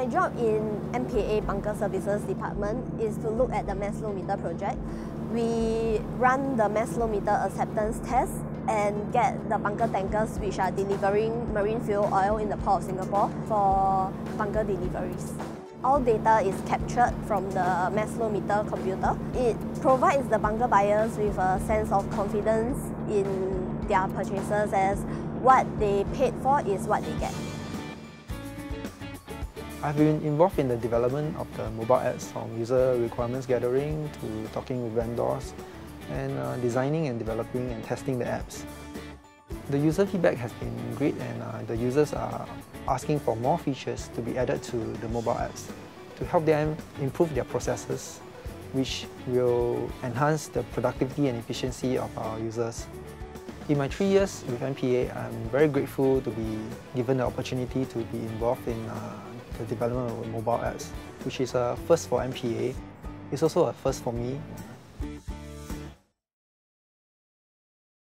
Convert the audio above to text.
My job in MPA Bunker Services Department is to look at the mass flow meter project. We run the mass flow meter acceptance test and get the bunker tankers which are delivering marine fuel oil in the port of Singapore for bunker deliveries. All data is captured from the mass flow meter computer. It provides the bunker buyers with a sense of confidence in their purchases as what they paid for is what they get. I've been involved in the development of the mobile apps from user requirements gathering to talking with vendors and uh, designing and developing and testing the apps. The user feedback has been great and uh, the users are asking for more features to be added to the mobile apps to help them improve their processes which will enhance the productivity and efficiency of our users. In my three years with MPA, I'm very grateful to be given the opportunity to be involved in uh, the development of mobile apps, which is a first for MPA. It's also a first for me